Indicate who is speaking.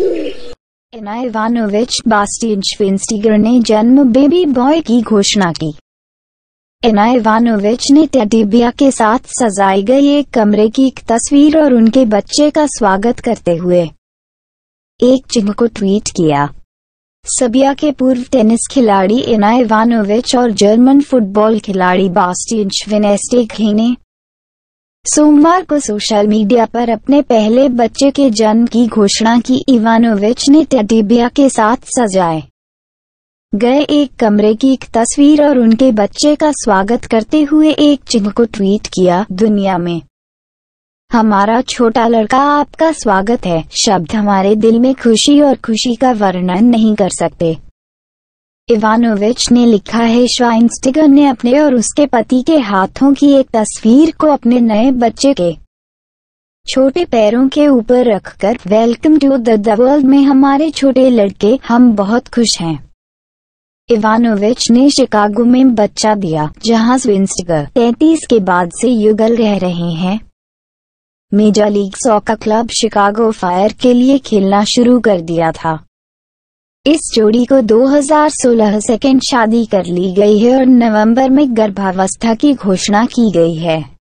Speaker 1: Ana Ivanovic बास्टिन श्विंस्टीगर ने जन्म baby boy की घोषणा की। एना इवानोविच ने टेडिबिया के साथ सजाई गई एक कमरे की एक तस्वीर और उनके बच्चे का स्वागत करते हुए एक चिन्ह को ट्वीट किया। सबिया के पूर्व टेनिस खिलाड़ी एना इवानोविच और जर्मन फुटबॉल खिलाड़ी बास्टिन श्विनेस्टेग ने सोमवार को सोशल मीडिया पर अपने पहले बच्चे के जन्म की घोषणा की इवानोविच ने टेडिबिया के साथ सजाए। गए एक कमरे की एक तस्वीर और उनके बच्चे का स्वागत करते हुए एक चिन्ह को ट्वीट किया, दुनिया में हमारा छोटा लड़का आपका स्वागत है। शब्द हमारे दिल में खुशी और खुशी का वर्णन नहीं कर सकते। इवानोविच ने लिखा है श्वाइनस्टिगर ने अपने और उसके पति के हाथों की एक तस्वीर को अपने नए बच्चे के छोटे पैरों के ऊपर रखकर, वेलकम टू द वर्ल्ड में हमारे छोटे लड़के, हम बहुत खुश हैं। इवानोविच ने शिकागो में बच्चा दिया, जहाँ स्विंस्टिगर तैतीस के बाद से युगल रह रहे हैं। Major League Soccer club Chicago Fire के लिए खेलना शुरू कर दिया था। इस जोड़ी को 2016 सेकेंड शादी कर ली गई है और नवंबर में गर्भावस्था की घोषणा की गई है।